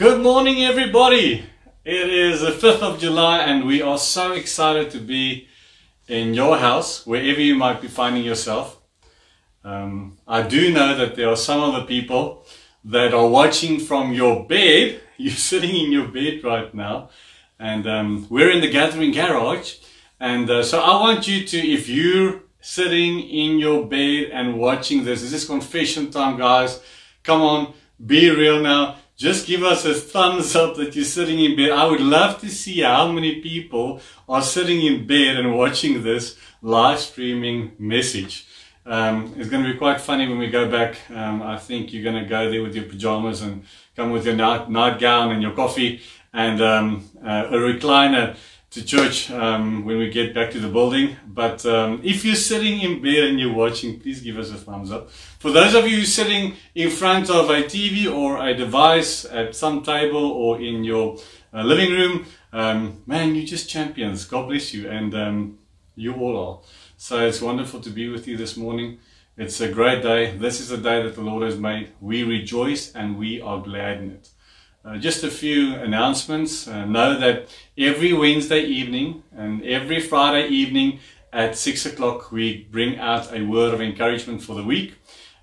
Good morning, everybody. It is the 5th of July, and we are so excited to be in your house, wherever you might be finding yourself. Um, I do know that there are some of the people that are watching from your bed. You're sitting in your bed right now, and um, we're in the gathering garage. And uh, so I want you to, if you're sitting in your bed and watching this, this is confession time, guys. Come on, be real now just give us a thumbs up that you're sitting in bed. I would love to see how many people are sitting in bed and watching this live streaming message. Um, it's going to be quite funny when we go back. Um, I think you're going to go there with your pajamas and come with your night, nightgown and your coffee and um, uh, a recliner to church um, when we get back to the building. But um, if you're sitting in bed and you're watching, please give us a thumbs up. For those of you sitting in front of a TV or a device at some table or in your uh, living room, um, man, you're just champions. God bless you. And um, you all are. So it's wonderful to be with you this morning. It's a great day. This is a day that the Lord has made. We rejoice and we are glad in it. Uh, just a few announcements. Uh, know that every Wednesday evening and every Friday evening at 6 o'clock we bring out a word of encouragement for the week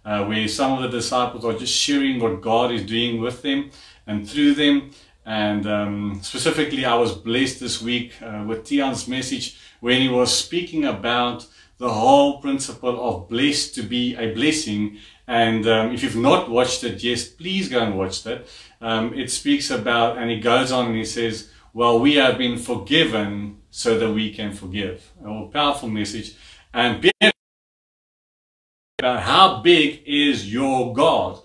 uh, where some of the disciples are just sharing what God is doing with them and through them. And um, specifically, I was blessed this week uh, with Tian's message when he was speaking about the whole principle of blessed to be a blessing. And um, if you've not watched it, yes, please go and watch that. Um, it speaks about, and he goes on and he says, well, we have been forgiven so that we can forgive. A powerful message. And about how big is your God.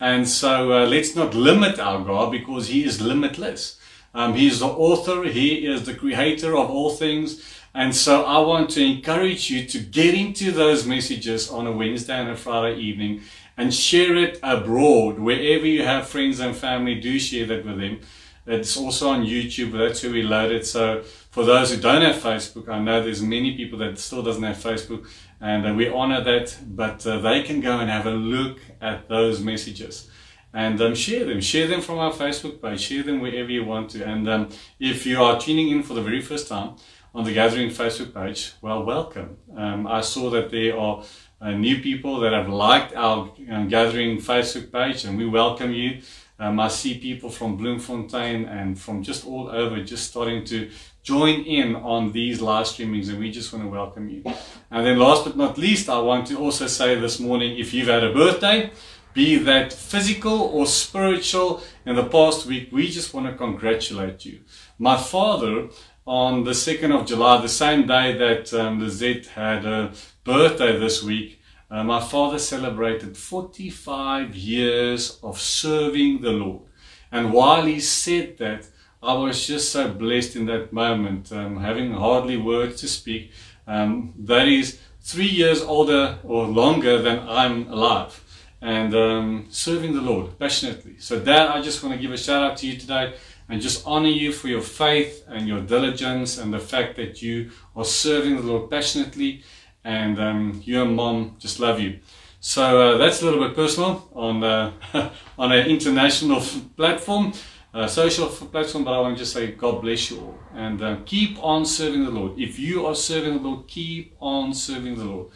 And so uh, let's not limit our God because he is limitless. Um, he is the author, he is the creator of all things. And so I want to encourage you to get into those messages on a Wednesday and a Friday evening and share it abroad. Wherever you have friends and family, do share that with them. It's also on YouTube, that's where we load it. So for those who don't have Facebook, I know there's many people that still doesn't have Facebook and uh, we honor that, but uh, they can go and have a look at those messages and um, share them. Share them from our Facebook page, share them wherever you want to. And um, if you are tuning in for the very first time, on the Gathering Facebook page, well, welcome. Um, I saw that there are uh, new people that have liked our um, Gathering Facebook page, and we welcome you. Um, I see people from Bloemfontein and from just all over just starting to join in on these live streamings, and we just want to welcome you. And then, last but not least, I want to also say this morning if you've had a birthday, be that physical or spiritual in the past week, we just want to congratulate you. My father on the 2nd of July, the same day that um, the Z had a birthday this week, uh, my father celebrated 45 years of serving the Lord. And while he said that, I was just so blessed in that moment, um, having hardly words to speak. Um, that is three years older or longer than I'm alive and um, serving the Lord passionately. So, Dad, I just want to give a shout out to you today and just honor you for your faith and your diligence and the fact that you are serving the Lord passionately and um, you and mom just love you. So uh, that's a little bit personal on uh, on an international platform, uh, social platform, but I want to just say God bless you all and uh, keep on serving the Lord. If you are serving the Lord, keep on serving the Lord.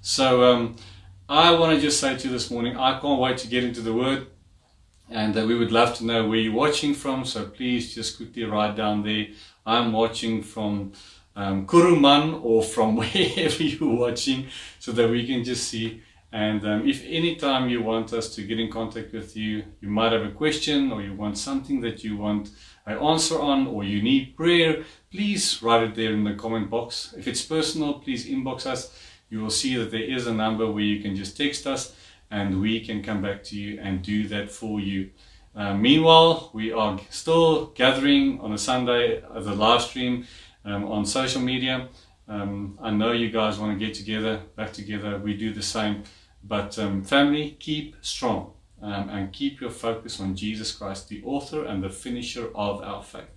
So um, I want to just say to you this morning, I can't wait to get into the Word. And uh, we would love to know where you're watching from, so please just quickly write down there. I'm watching from um, Kuruman or from wherever you're watching so that we can just see. And um, if anytime you want us to get in contact with you, you might have a question or you want something that you want an answer on or you need prayer, please write it there in the comment box. If it's personal, please inbox us. You will see that there is a number where you can just text us and we can come back to you and do that for you. Uh, meanwhile, we are still gathering on a Sunday as a live stream um, on social media. Um, I know you guys want to get together, back together. We do the same. But um, family, keep strong um, and keep your focus on Jesus Christ, the author and the finisher of our faith.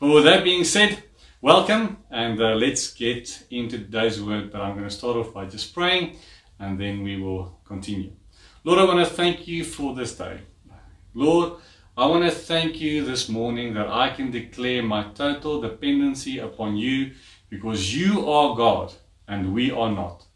But with that being said, welcome and uh, let's get into today's word. But I'm going to start off by just praying and then we will continue. Lord, I want to thank you for this day. Lord, I want to thank you this morning that I can declare my total dependency upon you because you are God and we are not.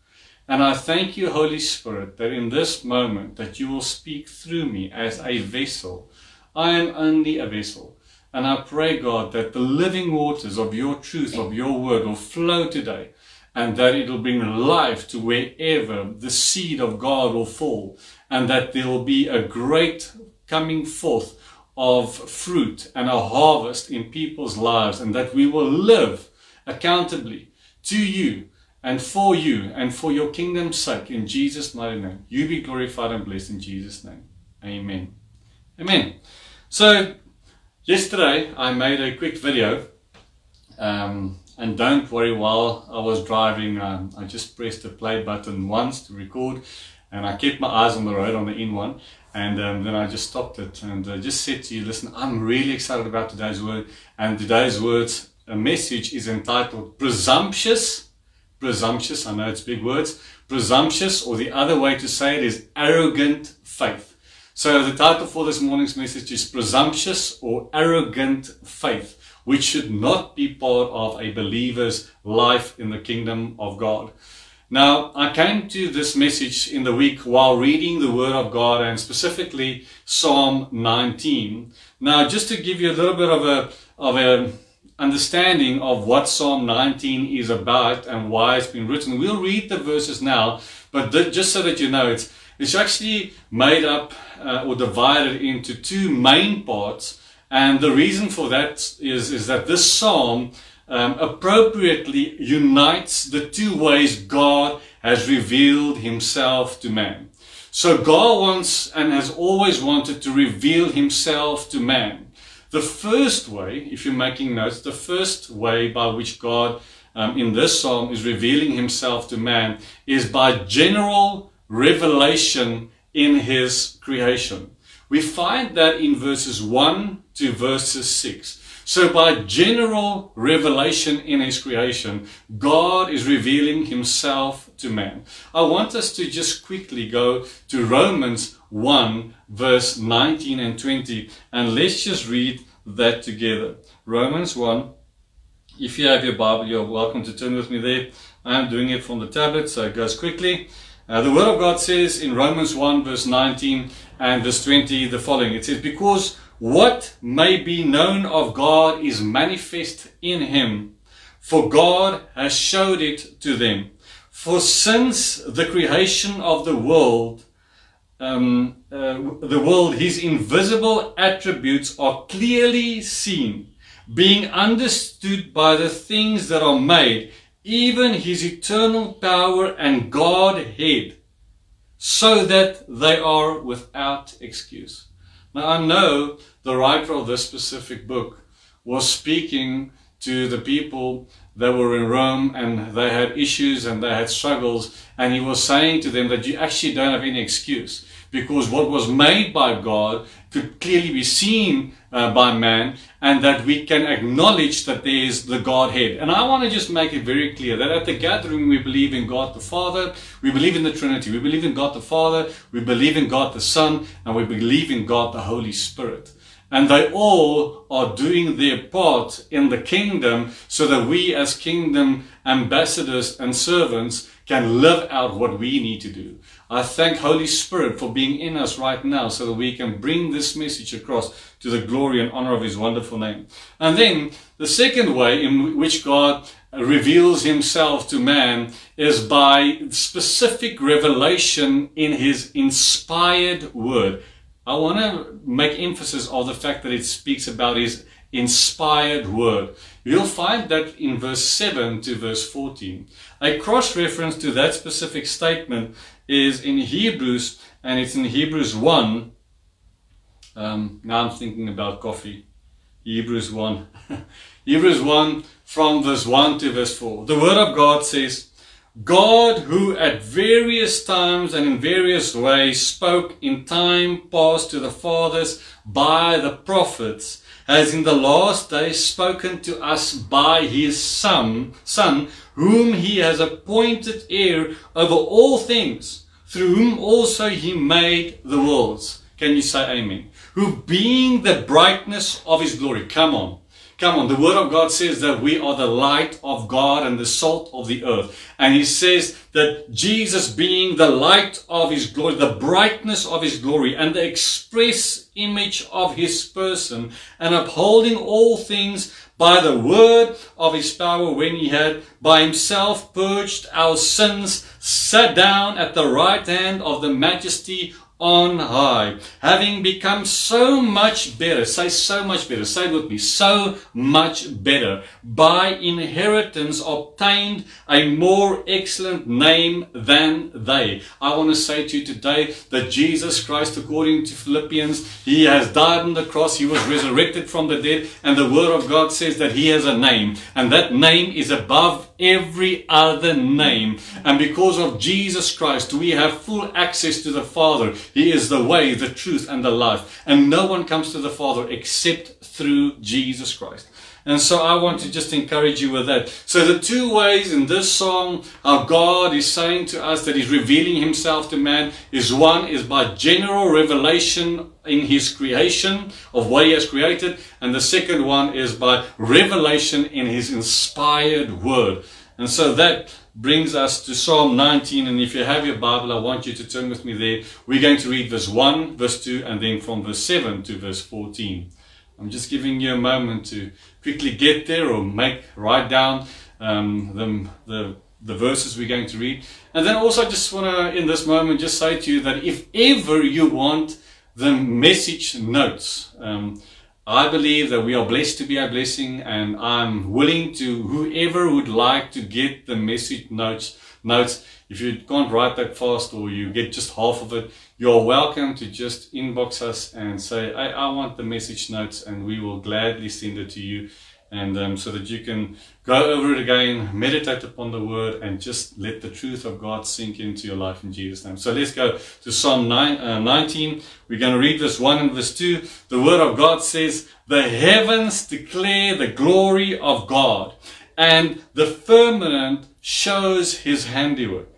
And I thank you, Holy Spirit, that in this moment that you will speak through me as a vessel. I am only a vessel. And I pray, God, that the living waters of your truth, of your word will flow today and that it will bring life to wherever the seed of God will fall and that there will be a great coming forth of fruit and a harvest in people's lives and that we will live accountably to you and for you and for your kingdom's sake in Jesus' mighty name. You be glorified and blessed in Jesus' name. Amen. Amen. So, yesterday I made a quick video. Um, and don't worry, while I was driving, um, I just pressed the play button once to record and I kept my eyes on the road on the N1 and um, then I just stopped it and uh, just said to you, listen, I'm really excited about today's word and today's words, a message is entitled Presumptuous, Presumptuous, I know it's big words, Presumptuous or the other way to say it is Arrogant Faith. So the title for this morning's message is Presumptuous or Arrogant Faith, which should not be part of a believer's life in the kingdom of God. Now, I came to this message in the week while reading the Word of God and specifically Psalm 19. Now, just to give you a little bit of a, of a understanding of what Psalm 19 is about and why it's been written, we'll read the verses now, but th- just so that you know, it's, it's actually made up uh, or divided into two main parts. And the reason for that is, is that this psalm um, appropriately unites the two ways God has revealed himself to man. So God wants and has always wanted to reveal himself to man. The first way, if you're making notes, the first way by which God um, in this psalm is revealing himself to man is by general revelation in his creation. We find that in verses 1 to verses 6. So by general revelation in his creation, God is revealing himself to man. I want us to just quickly go to Romans 1 verse 19 and 20 and let's just read that together. Romans 1. If you have your Bible, you're welcome to turn with me there. I'm doing it from the tablet, so it goes quickly. Uh, the Word of God says in Romans 1 verse 19 and verse 20 the following. It says, Because what may be known of God is manifest in him, for God has showed it to them. For since the creation of the world, um, uh, the world, his invisible attributes are clearly seen, being understood by the things that are made, even his eternal power and Godhead, so that they are without excuse. Now I know the writer of this specific book was speaking to the people that were in Rome and they had issues and they had struggles and he was saying to them that you actually don't have any excuse because what was made by God could clearly be seen uh, by man and that we can acknowledge that there is the Godhead. And I want to just make it very clear that at the gathering we believe in God the Father, we believe in the Trinity, we believe in God the Father, we believe in God the Son, and we believe in God the Holy Spirit. And they all are doing their part in the kingdom so that we as kingdom ambassadors and servants can live out what we need to do. I thank Holy Spirit for being in us right now so that we can bring this message across to the glory and honor of His wonderful name. And then the second way in which God reveals Himself to man is by specific revelation in His inspired word. I want to make emphasis of the fact that it speaks about His inspired word. You'll find that in verse 7 to verse 14. A cross reference to that specific statement is in Hebrews, and it's in Hebrews 1. Um, now I'm thinking about coffee. Hebrews 1. Hebrews 1 from verse 1 to verse 4. The Word of God says, God who at various times and in various ways spoke in time past to the fathers by the prophets has in the last days spoken to us by his son, son, whom he has appointed heir over all things, through whom also he made the worlds. Can you say amen? who being the brightness of his glory. Come on. Come on, the Word of God says that we are the light of God and the salt of the earth. And He says that Jesus being the light of His glory, the brightness of His glory, and the express image of His person, and upholding all things by the word of His power when He had by Himself purged our sins, sat down at the right hand of the majesty on high, having become so much better, say so much better, say it with me, so much better, by inheritance obtained a more excellent name than they. I want to say to you today that Jesus Christ, according to Philippians, He has died on the cross, He was resurrected from the dead, and the Word of God says that He has a name, and that name is above every other name. And because of Jesus Christ, we have full access to the Father. He is the way, the truth, and the life. And no one comes to the Father except through Jesus Christ. And so I want to just encourage you with that. So the two ways in this song our God is saying to us that He's revealing Himself to man is one is by general revelation in His creation of what He has created. And the second one is by revelation in His inspired word. And so that brings us to Psalm 19. And if you have your Bible, I want you to turn with me there. We're going to read verse 1, verse 2, and then from verse 7 to verse 14. I'm just giving you a moment to quickly get there or make write down um, the, the the verses we're going to read. And then also I just want to, in this moment, just say to you that if ever you want the message notes, um, I believe that we are blessed to be a blessing and I'm willing to, whoever would like to get the message notes, notes, if you can't write that fast or you get just half of it, you're welcome to just inbox us and say, I, I want the message notes and we will gladly send it to you. And um, so that you can go over it again, meditate upon the word, and just let the truth of God sink into your life in Jesus' name. So let's go to Psalm 9, uh, 19. We're going to read verse 1 and verse 2. The word of God says, The heavens declare the glory of God, and the firmament shows his handiwork.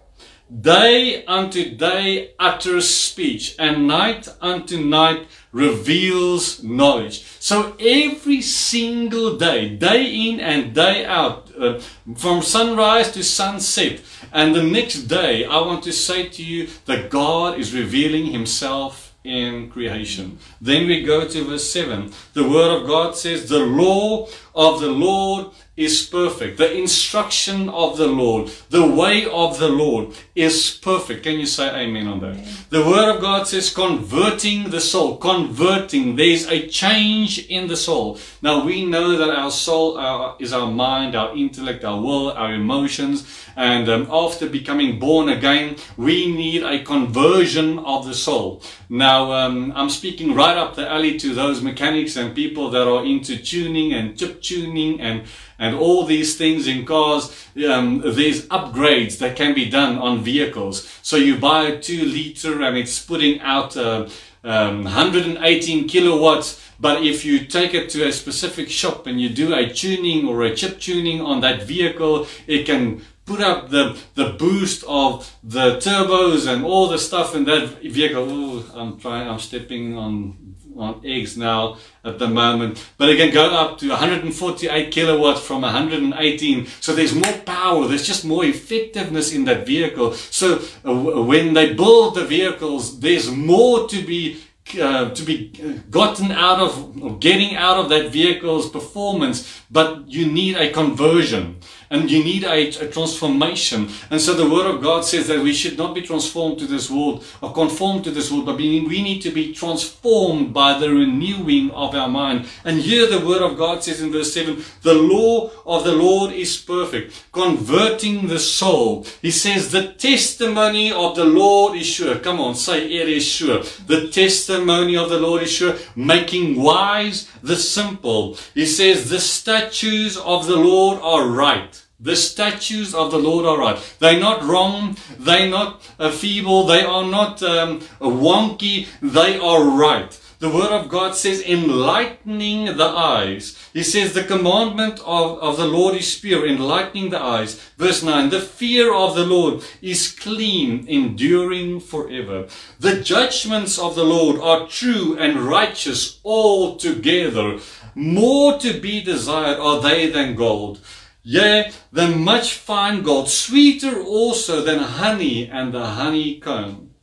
Day unto day utters speech, and night unto night reveals knowledge. So every single day, day in and day out, uh, from sunrise to sunset, and the next day, I want to say to you that God is revealing Himself in creation. Then we go to verse 7. The Word of God says, The law of the Lord is perfect. The instruction of the Lord, the way of the Lord is perfect. Can you say amen on that? Amen. The word of God says converting the soul, converting. There's a change in the soul. Now we know that our soul uh, is our mind, our intellect, our will, our emotions. And um, after becoming born again, we need a conversion of the soul. Now, um, I'm speaking right up the alley to those mechanics and people that are into tuning and chip tuning and and all these things in cars, um, there's upgrades that can be done on vehicles. So you buy a two liter and it's putting out uh, um, 118 kilowatts. But if you take it to a specific shop and you do a tuning or a chip tuning on that vehicle, it can put up the, the boost of the turbos and all the stuff in that vehicle. Ooh, I'm trying, I'm stepping on on eggs now at the moment, but it can go up to 148 kilowatts from 118. So there's more power, there's just more effectiveness in that vehicle. So uh, when they build the vehicles, there's more to be uh, to be gotten out of, getting out of that vehicle's performance, but you need a conversion and you need a, a, transformation. And so the Word of God says that we should not be transformed to this world or conformed to this world, but we need to be transformed by the renewing of our mind. And here the Word of God says in verse 7 the law of the Lord is perfect, converting the soul. He says the testimony of the Lord is sure. Come on, say it is sure. The testimony of the Lord is sure, making wise the simple. He says the statutes of the Lord are right. The statutes of the Lord are right. They're not wrong. They're not uh, feeble. They are not um, wonky. They are right. the word of God says enlightening the eyes. He says the commandment of, of the Lord is pure, enlightening the eyes. Verse 9, the fear of the Lord is clean, enduring forever. The judgments of the Lord are true and righteous altogether. More to be desired are they than gold. Yea, than much fine gold, sweeter also than honey and the honeycomb.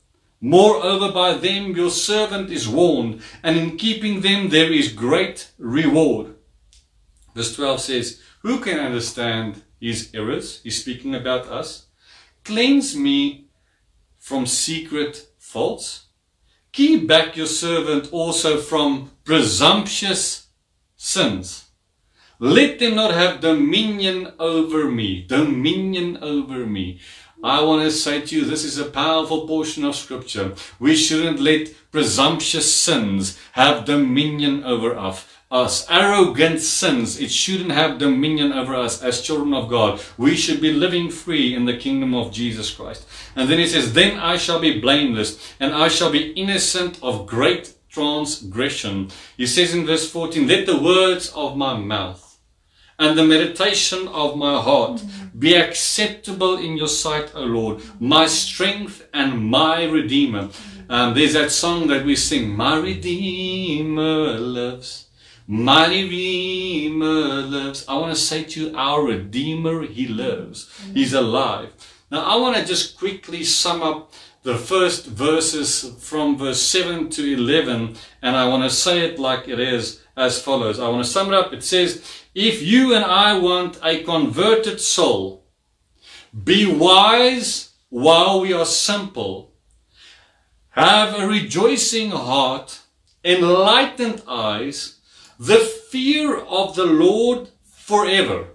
Moreover, by them your servant is warned, and in keeping them there is great reward. Verse 12 says, Who can understand his errors? He's speaking about us. Cleanse me from secret faults. Keep back your servant also from presumptuous sins. Let them not have dominion over me. Dominion over me. I want to say to you, this is a powerful portion of scripture. We shouldn't let presumptuous sins have dominion over us. Us arrogant sins, it shouldn't have dominion over us as children of God. We should be living free in the kingdom of Jesus Christ. And then he says, Then I shall be blameless, and I shall be innocent of great transgression. He says in verse 14, Let the words of my mouth and the meditation of my heart mm-hmm. be acceptable in your sight, O Lord, my strength and my redeemer. Mm-hmm. Um, there's that song that we sing, My Redeemer lives. My Redeemer lives. I want to say to you, our Redeemer, He lives. Mm-hmm. He's alive. Now, I want to just quickly sum up the first verses from verse 7 to 11, and I want to say it like it is as follows. I want to sum it up. It says, if you and I want a converted soul, be wise while we are simple. Have a rejoicing heart, enlightened eyes, the fear of the Lord forever,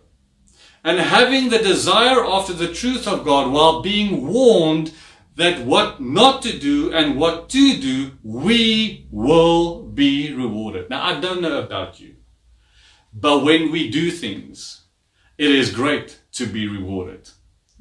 and having the desire after the truth of God while being warned that what not to do and what to do, we will be rewarded. Now, I don't know about you. But when we do things, it is great to be rewarded.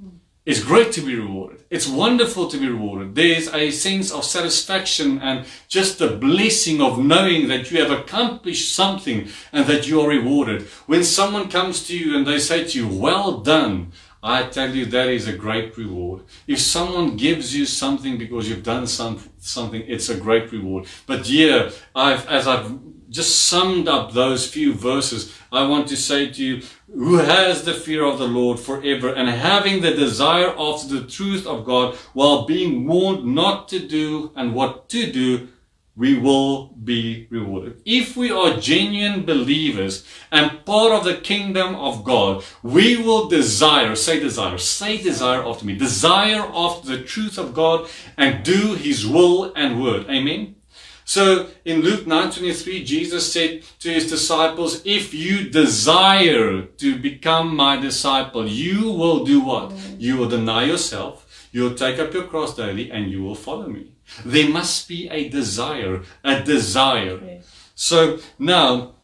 Mm. It's great to be rewarded. It's wonderful to be rewarded. There's a sense of satisfaction and just the blessing of knowing that you have accomplished something and that you are rewarded. When someone comes to you and they say to you, well done, I tell you that is a great reward. If someone gives you something because you've done some, something, it's a great reward. But yeah, I've, as I've just summed up those few verses, I want to say to you, who has the fear of the Lord forever and having the desire after the truth of God while being warned not to do and what to do, we will be rewarded. If we are genuine believers and part of the kingdom of God, we will desire, say desire, say desire after me, desire after the truth of God and do his will and word. Amen. So in Luke 9:23, Jesus said to his disciples, if you desire to become my disciple, you will do what? You will deny yourself, you'll take up your cross daily, and you will follow me. There must be a desire, a desire. Yes. So now,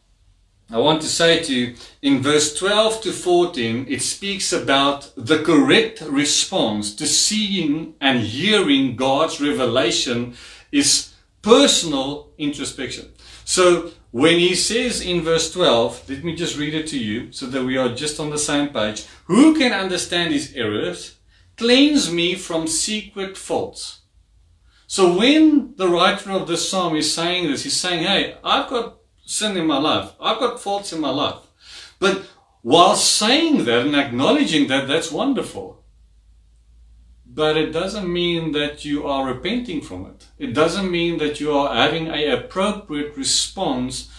I want to say to you, in verse 12 to 14, it speaks about the correct response to seeing and hearing God's revelation is personal introspection. So when he says in verse 12, let me just read it to you so that we are just on the same page. Who can understand his errors? Cleanse me from secret faults. So when the writer of this psalm is saying this, he's saying, hey, I've got sin in my life. I've got faults in my life. But while saying that and acknowledging that, that's wonderful but it doesn't mean that you are repenting from it. It doesn't mean that you are having a appropriate response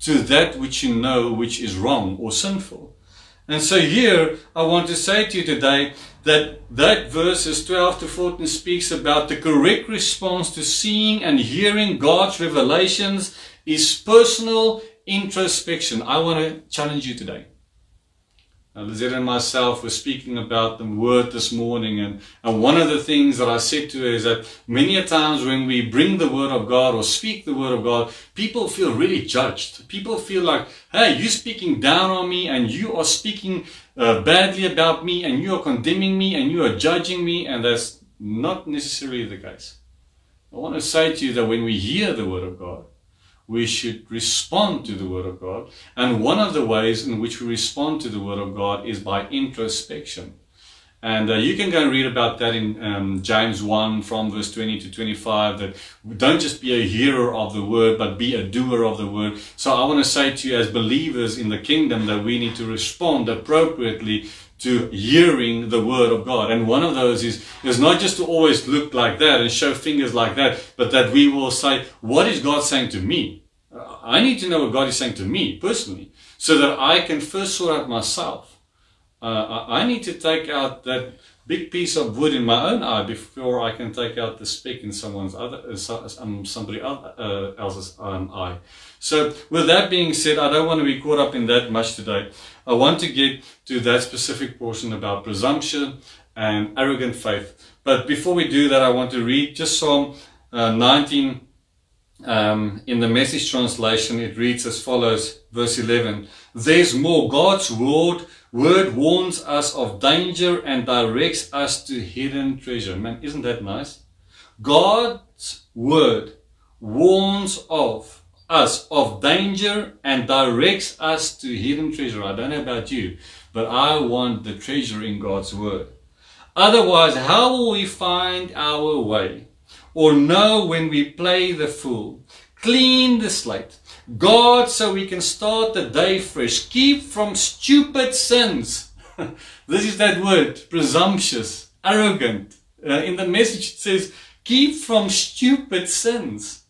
to that which you know which is wrong or sinful. And so here I want to say to you today that that verses 12 to 14 speaks about the correct response to seeing and hearing God's revelations is personal introspection. I want to challenge you today. Uh, Lizette and myself were speaking about the word this morning, and, and one of the things that I said to her is that many a times when we bring the word of God or speak the word of God, people feel really judged. People feel like, hey, you're speaking down on me, and you are speaking uh, badly about me, and you are condemning me, and you are judging me, and that's not necessarily the case. I want to say to you that when we hear the word of God, we should respond to the Word of God. And one of the ways in which we respond to the Word of God is by introspection. And uh, you can go and read about that in um, James 1 from verse 20 to 25 that don't just be a hearer of the word, but be a doer of the word. So I want to say to you as believers in the kingdom that we need to respond appropriately to hearing the word of God. And one of those is, is not just to always look like that and show fingers like that, but that we will say, what is God saying to me? I need to know what God is saying to me personally so that I can first sort out myself uh, I need to take out that big piece of wood in my own eye before I can take out the speck in someone's other, uh, somebody else's um, eye. So with that being said, I don't want to be caught up in that much today. I want to get to that specific portion about presumption and arrogant faith. But before we do that, I want to read just Psalm uh, 19 um, in the message translation. It reads as follows, verse 11. There's more. God's word word warns us of danger and directs us to hidden treasure. Man, isn't that nice? God's word warns of us of danger and directs us to hidden treasure. I don't know about you, but I want the treasure in God's word. Otherwise, how will we find our way or know when we play the fool? Clean the slate God so we can start the day fresh. Keep from stupid sins. this is that word, presumptuous, arrogant. Uh, in the message it says, keep from stupid sins.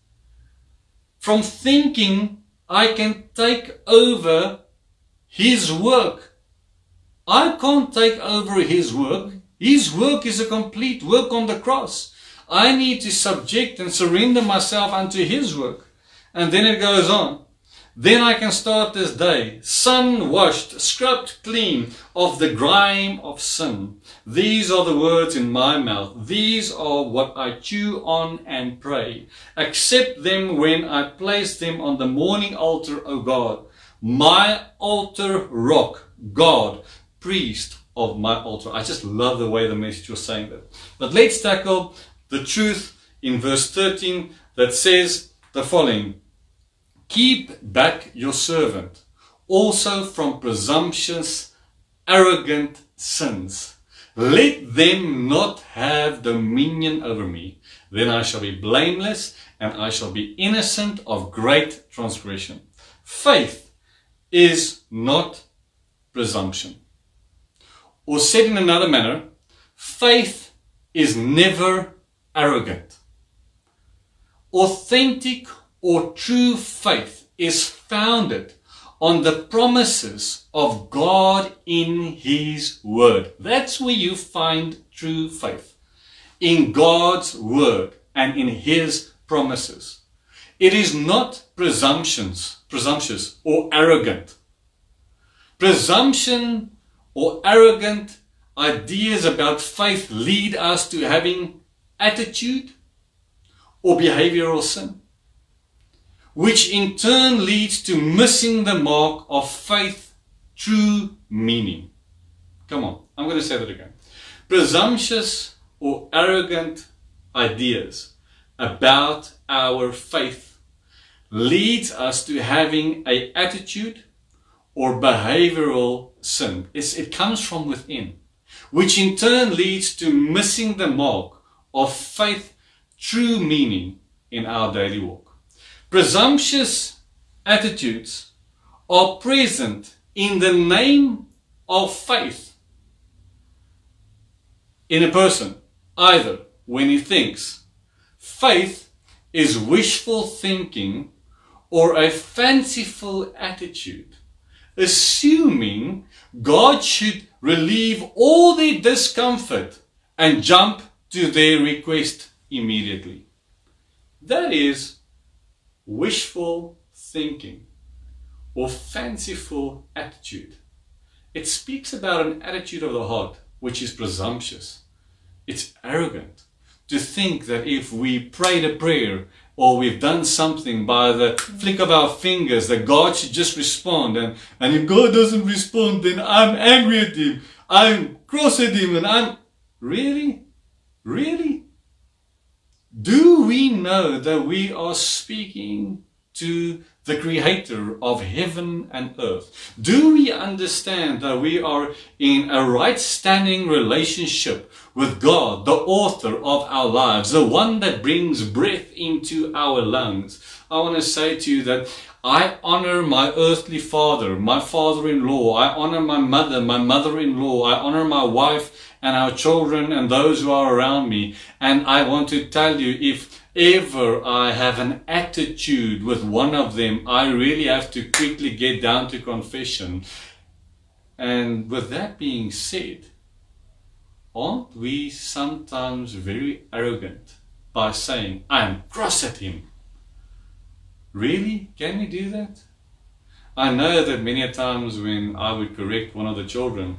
From thinking I can take over his work. I can't take over his work. His work is a complete work on the cross. I need to subject and surrender myself unto his work. And then it goes on. Then I can start this day, sun washed, scrubbed clean of the grime of sin. These are the words in my mouth. These are what I chew on and pray. Accept them when I place them on the morning altar, O God. My altar rock, God, priest of my altar. I just love the way the message was saying that. But let's tackle the truth in verse 13 that says the following. Keep back your servant also from presumptuous, arrogant sins. Let them not have dominion over me. Then I shall be blameless and I shall be innocent of great transgression. Faith is not presumption. Or said in another manner, faith is never arrogant. Authentic or true faith is founded on the promises of God in His Word. That's where you find true faith. In God's Word and in His promises. It is not presumptions, presumptuous or arrogant. Presumption or arrogant ideas about faith lead us to having attitude or behavioral sin which in turn leads to missing the mark of faith, true meaning. Come on, I'm going to say that again. Presumptuous or arrogant ideas about our faith leads us to having a attitude or behavioral sin. It's, it comes from within, which in turn leads to missing the mark of faith, true meaning in our daily walk. Presumptuous attitudes are present in the name of faith in a person, either when he thinks faith is wishful thinking or a fanciful attitude, assuming God should relieve all their discomfort and jump to their request immediately. That is wishful thinking or fanciful attitude. It speaks about an attitude of the heart which is presumptuous. It's arrogant to think that if we prayed a prayer or we've done something by the flick of our fingers that God should just respond and, and if God doesn't respond then I'm angry at him. I'm cross at him and I'm really? Really? Do we know that we are speaking to the creator of heaven and earth? Do we understand that we are in a right standing relationship with God, the author of our lives, the one that brings breath into our lungs? I want to say to you that I honor my earthly father, my father-in-law. I honor my mother, my mother-in-law. I honor my wife and our children and those who are around me. And I want to tell you, if ever I have an attitude with one of them, I really have to quickly get down to confession. And with that being said, aren't we sometimes very arrogant by saying, I'm cross at him? Really? Can we do that? I know that many times when I would correct one of the children,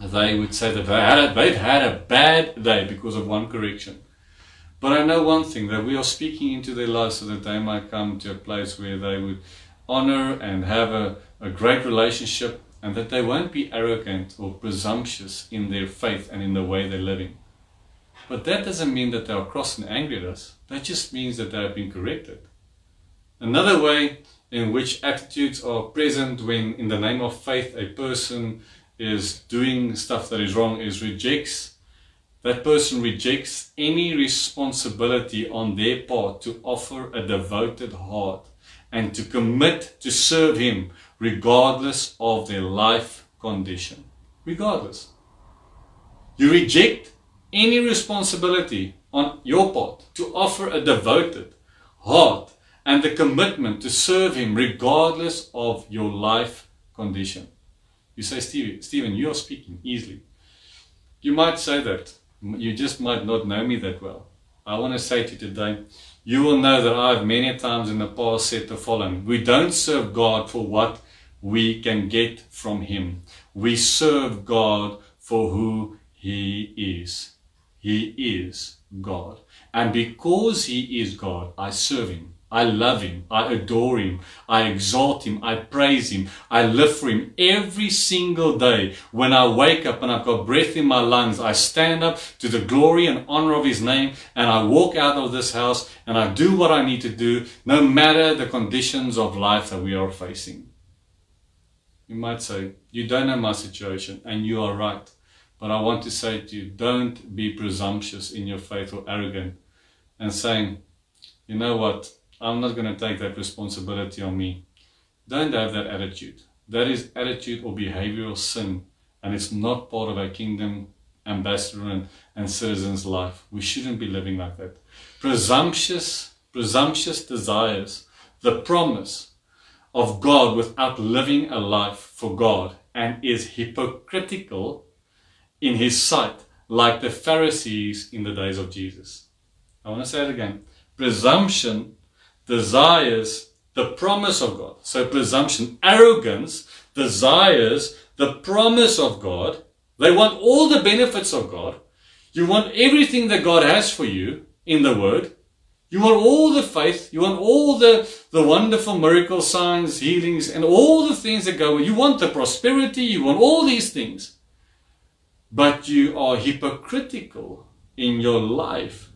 they would say that they had a, they've had a bad day because of one correction. But I know one thing, that we are speaking into their lives so that they might come to a place where they would honor and have a, a great relationship and that they won't be arrogant or presumptuous in their faith and in the way they're living. But that doesn't mean that they are cross and angry at us. That just means that they have been corrected. Another way in which attitudes are present when in the name of faith a person is doing stuff that is wrong is rejects that person rejects any responsibility on their part to offer a devoted heart and to commit to serve him regardless of their life condition regardless you reject any responsibility on your part to offer a devoted heart and the commitment to serve Him regardless of your life condition. You say, Steven, Steven, you are speaking easily. You might say that. You just might not know me that well. I want to say to you today, you will know that I've many times in the past said the following. We don't serve God for what we can get from Him. We serve God for who He is. He is God. And because He is God, I serve Him. I love him. I adore him. I exalt him. I praise him. I live for him every single day. When I wake up and I've got breath in my lungs, I stand up to the glory and honor of his name and I walk out of this house and I do what I need to do no matter the conditions of life that we are facing. You might say, you don't know my situation and you are right. But I want to say to you, don't be presumptuous in your faith or arrogant and saying, you know what, I'm not going to take that responsibility on me. Don't have that attitude. That is attitude or behavioral sin, and it's not part of a kingdom ambassador and, and citizen's life. We shouldn't be living like that. Presumptuous, presumptuous desires, the promise of God without living a life for God, and is hypocritical in his sight, like the Pharisees in the days of Jesus. I want to say it again. Presumption desires the promise of God. So presumption, arrogance desires the promise of God. They want all the benefits of God. You want everything that God has for you in the Word. You want all the faith. You want all the, the wonderful miracle signs, healings, and all the things that go. You want the prosperity. You want all these things. But you are hypocritical in your life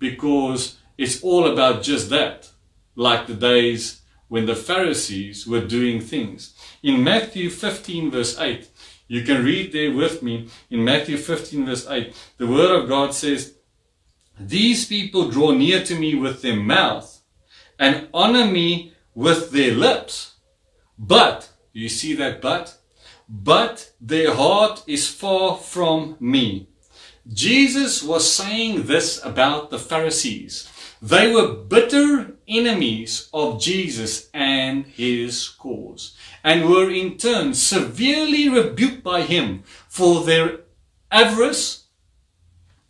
because it's all about just that like the days when the Pharisees were doing things. In Matthew 15 verse 8, you can read there with me in Matthew 15 verse 8, the word of God says, These people draw near to me with their mouth and honor me with their lips. But, you see that but? But their heart is far from me. Jesus was saying this about the Pharisees. They were bitter enemies of Jesus and his cause, and were in turn severely rebuked by him for their avarice.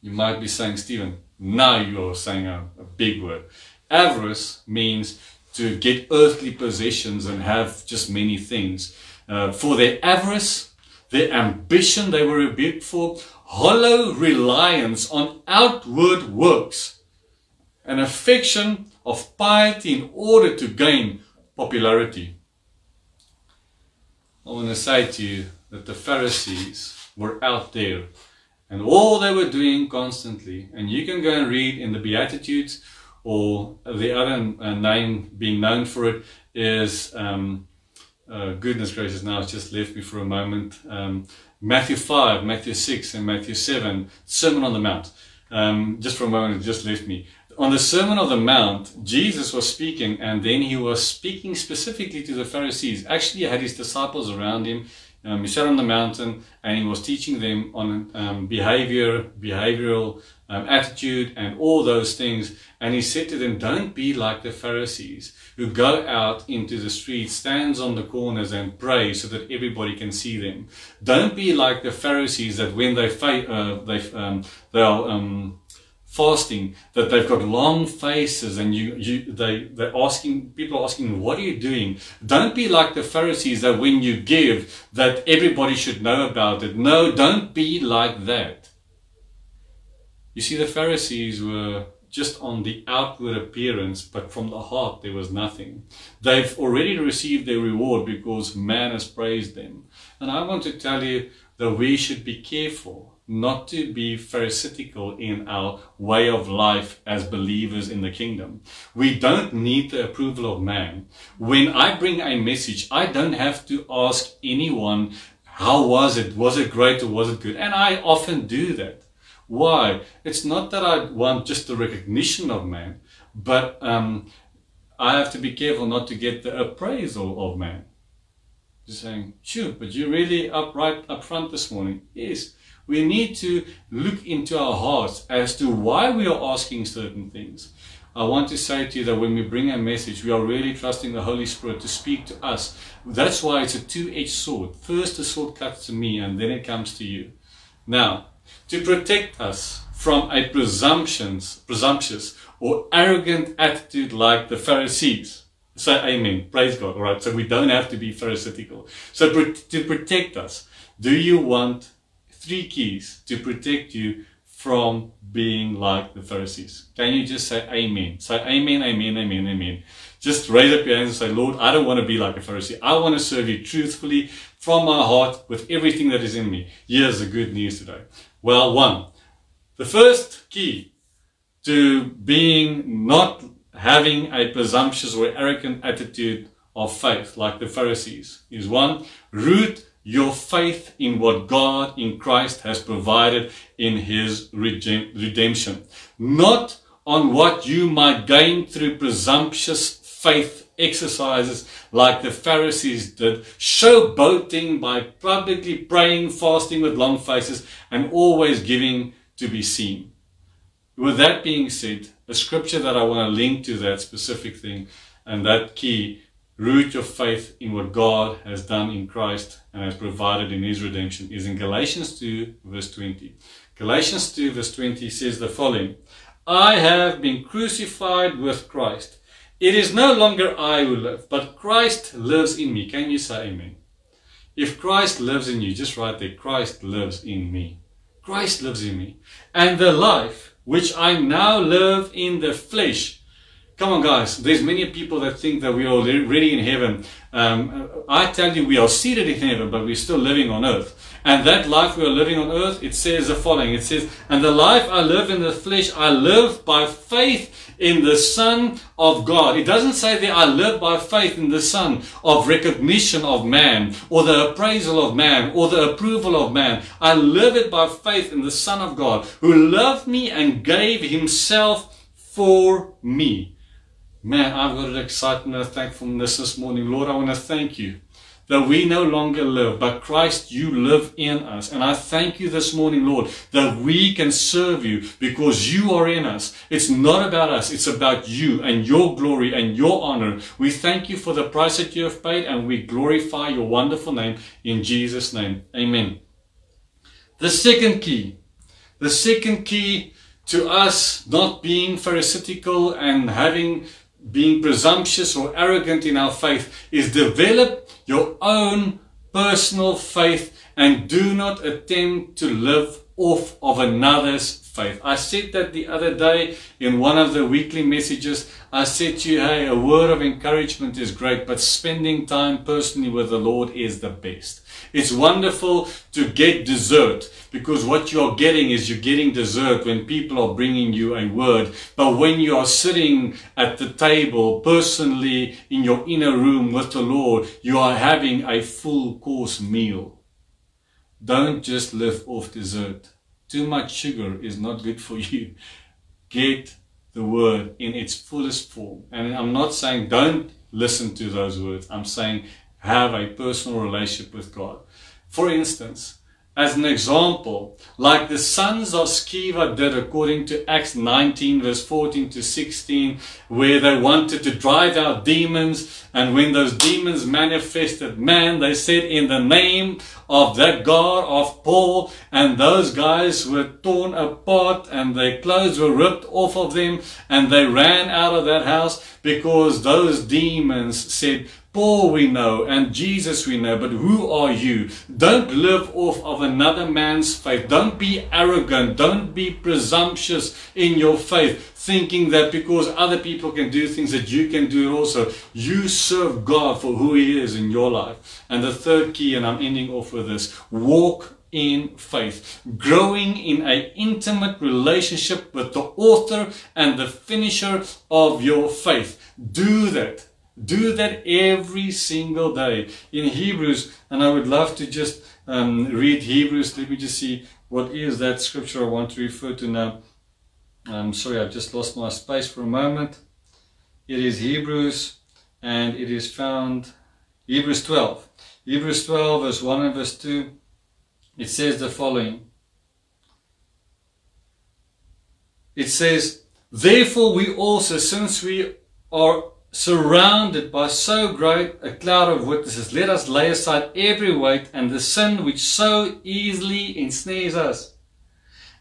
You might be saying, Steven, now you are saying a, a big word. Avarice means to get earthly possessions and have just many things. Uh, for their avarice, their ambition they were rebuked for, hollow reliance on outward works an affection of piety in order to gain popularity. I want to say to you that the Pharisees were out there and all they were doing constantly, and you can go and read in the Beatitudes or the other name being known for it is, um, uh, goodness gracious, now it's just left me for a moment. Um, Matthew 5, Matthew 6, and Matthew 7, Sermon on the Mount. Um, just for a moment, it just left me. On the Sermon on the Mount, Jesus was speaking, and then he was speaking specifically to the Pharisees. Actually, he had his disciples around him. Um, he sat on the mountain and he was teaching them on um, behavior, behavioral um, attitude, and all those things. And he said to them, Don't be like the Pharisees who go out into the streets, stands on the corners, and pray so that everybody can see them. Don't be like the Pharisees that when they fa- uh, they um, they are um, fasting that they've got long faces and you, you they they're asking people are asking what are you doing? Don't be like the pharisees that when you give that everybody should know about it. No don't be like that. You see the pharisees were just on the outward appearance but from the heart there was nothing. They've already received their reward because man has praised them. And i want to tell you that we should be careful not to be pharisaical in our way of life as believers in the kingdom. We don't need the approval of man. When I bring a message, I don't have to ask anyone, how was it? Was it great or was it good? And I often do that. Why? It's not that I want just the recognition of man, but um, I have to be careful not to get the appraisal of man. Just saying, sure, but you're really upright up front this morning. Yes we need to look into our hearts as to why we are asking certain things. I want to say to you that when we bring a message, we are really trusting the Holy Spirit to speak to us. That's why it's a two-edged sword. First, the sword cuts to me, and then it comes to you. Now, to protect us from a presumptions, presumptuous or arrogant attitude like the Pharisees. Say amen. Praise God. All right. So we don't have to be pharisaical. So to protect us, do you want three keys to protect you from being like the Pharisees. Can you just say amen? Say amen, amen, amen, amen. Just raise up your hands and say, Lord, I don't want to be like a Pharisee. I want to serve you truthfully from my heart with everything that is in me. Here's the good news today. Well, one, the first key to being not having a presumptuous or arrogant attitude of faith like the Pharisees is one, root your faith in what God in Christ has provided in his redemption. Not on what you might gain through presumptuous faith exercises like the Pharisees did, showboating by publicly praying, fasting with long faces, and always giving to be seen. With that being said, a scripture that I want to link to that specific thing and that key root your faith in what God has done in Christ and has provided in his redemption is in Galatians 2 verse 20. Galatians 2 verse 20 says the following, I have been crucified with Christ. It is no longer I who live, but Christ lives in me. Can you say amen? If Christ lives in you, just write there, Christ lives in me. Christ lives in me. And the life which I now live in the flesh, Come on, guys. There's many people that think that we are already in heaven. Um, I tell you, we are seated in heaven, but we're still living on earth. And that life we are living on earth, it says the following. It says, And the life I live in the flesh, I live by faith in the Son of God. It doesn't say that I live by faith in the Son of recognition of man, or the appraisal of man, or the approval of man. I live it by faith in the Son of God, who loved me and gave himself for me. Man, I've got an excitement and thankfulness this morning. Lord, I want to thank you that we no longer live, but Christ, you live in us. And I thank you this morning, Lord, that we can serve you because you are in us. It's not about us. It's about you and your glory and your honor. We thank you for the price that you have paid and we glorify your wonderful name in Jesus' name. Amen. The second key, the second key to us not being pharisaical and having being presumptuous or arrogant in our faith is develop your own personal faith and do not attempt to live off of another's faith. I said that the other day in one of the weekly messages. I said to you, hey, a word of encouragement is great, but spending time personally with the Lord is the best. It's wonderful to get dessert because what you're getting is you're getting dessert when people are bringing you a word. But when you are sitting at the table personally in your inner room with the Lord, you are having a full course meal. Don't just live off dessert. Too much sugar is not good for you. Get the word in its fullest form. And I'm not saying don't listen to those words. I'm saying have a personal relationship with God. For instance, as an example, like the sons of Sceva did according to Acts 19 verse 14 to 16, where they wanted to drive out demons, and when those demons manifested, man, they said in the name of that God of Paul, and those guys were torn apart, and their clothes were ripped off of them, and they ran out of that house because those demons said, Paul we know and Jesus we know, but who are you? Don't live off of another man's faith. Don't be arrogant. Don't be presumptuous in your faith, thinking that because other people can do things that you can do it also. You serve God for who He is in your life. And the third key, and I'm ending off with this, walk in faith, growing in an intimate relationship with the author and the finisher of your faith. Do that do that every single day. In Hebrews, and I would love to just um, read Hebrews. Let me just see what is that scripture I want to refer to now. I'm sorry, I've just lost my space for a moment. It is Hebrews, and it is found Hebrews 12. Hebrews 12, verse 1 and verse 2. It says the following. It says, Therefore we also, since we are surrounded by so great a cloud of witnesses, let us lay aside every weight and the sin which so easily ensnares us.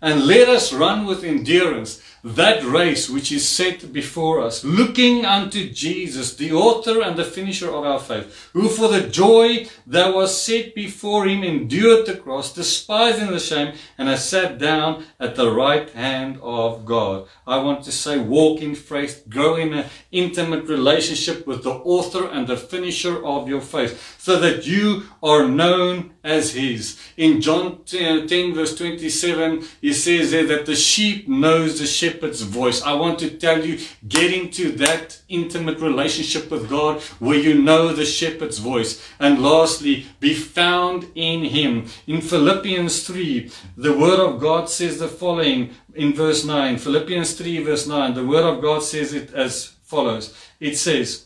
And let us run with endurance that race which is set before us, looking unto Jesus, the author and the finisher of our faith, who for the joy that was set before him endured the cross, despising the shame, and has sat down at the right hand of God. I want to say walk in faith, grow in an intimate relationship with the author and the finisher of your faith, so that you are known as his. In John 10, 10 verse 27, he says there that the sheep knows the shepherd's voice. I want to tell you, get into that intimate relationship with God where you know the shepherd's voice. And lastly, be found in him. In Philippians 3, the word of God says the following in verse 9. Philippians 3 verse 9, the word of God says it as follows. It says,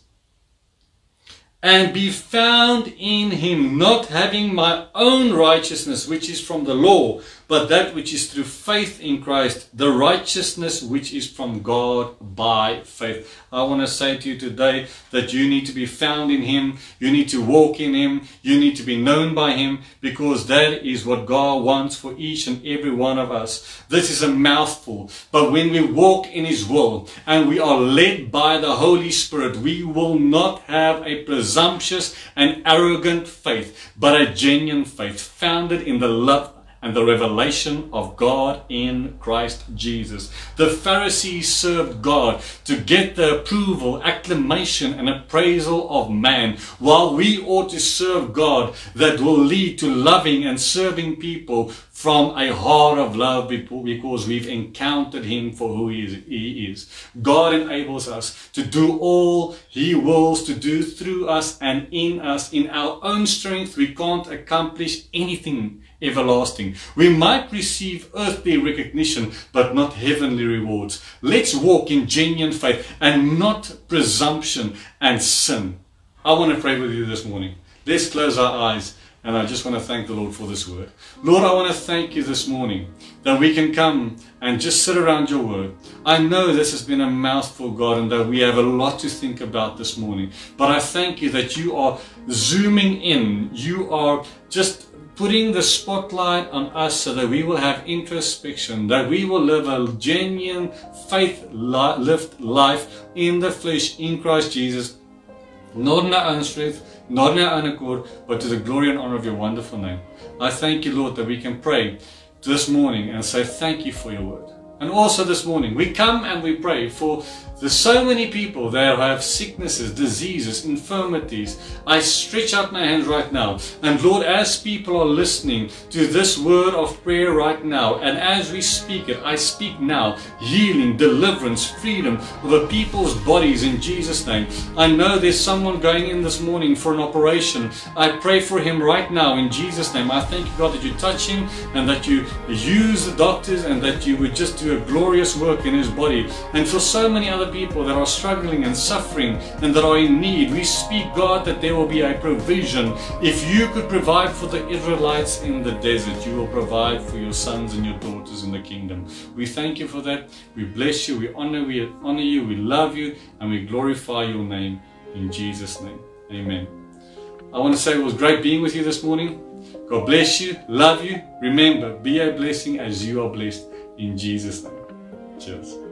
and be found in him, not having my own righteousness, which is from the law, but that which is through faith in Christ, the righteousness which is from God by faith. I want to say to you today that you need to be found in Him, you need to walk in Him, you need to be known by Him, because that is what God wants for each and every one of us. This is a mouthful, but when we walk in His will and we are led by the Holy Spirit, we will not have a presumptuous and arrogant faith, but a genuine faith founded in the love and the revelation of God in Christ Jesus. The Pharisees served God to get the approval, acclamation, and appraisal of man, while we ought to serve God that will lead to loving and serving people from a heart of love because we've encountered him for who he is. God enables us to do all he wills to do through us and in us. In our own strength, we can't accomplish anything everlasting. We might receive earthly recognition, but not heavenly rewards. Let's walk in genuine faith and not presumption and sin. I want to pray with you this morning. Let's close our eyes. And I just want to thank the Lord for this word. Lord, I want to thank you this morning that we can come and just sit around your word. I know this has been a mouthful, God, and that we have a lot to think about this morning. But I thank you that you are zooming in. You are just putting the spotlight on us so that we will have introspection, that we will live a genuine faith lived life in the flesh in Christ Jesus, not in our own strength, not in our own accord, but to the glory and honor of your wonderful name. I thank you, Lord, that we can pray this morning and say thank you for your word. And also this morning, we come and we pray for there's so many people there who have sicknesses, diseases, infirmities. I stretch out my hands right now. And Lord, as people are listening to this word of prayer right now, and as we speak it, I speak now healing, deliverance, freedom over people's bodies in Jesus' name. I know there's someone going in this morning for an operation. I pray for him right now in Jesus' name. I thank you, God, that you touch him and that you use the doctors and that you would just do a glorious work in his body. And for so many other people that are struggling and suffering and that are in need. We speak, God, that there will be a provision. If you could provide for the Israelites in the desert, you will provide for your sons and your daughters in the kingdom. We thank you for that. We bless you. We honor, we honor you. We love you and we glorify your name in Jesus' name. Amen. I want to say it was great being with you this morning. God bless you. Love you. Remember, be a blessing as you are blessed in Jesus' name. Cheers.